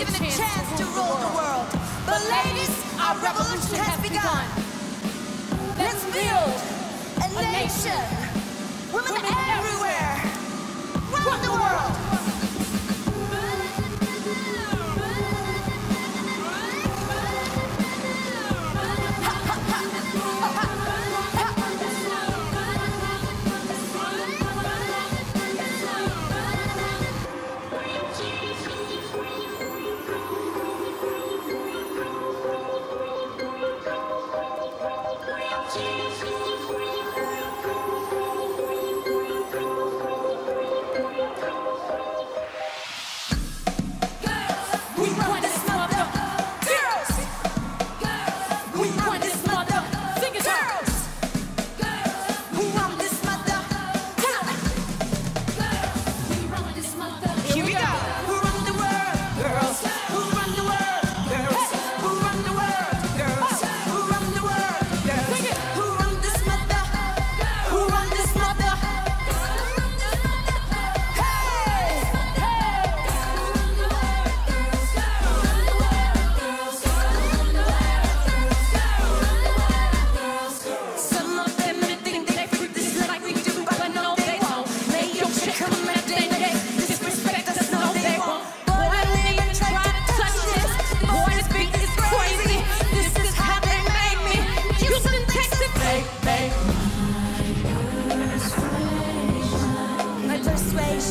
given a chance to rule the world. But ladies, our revolution has begun. Let's build a nation Jesus.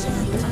Yes.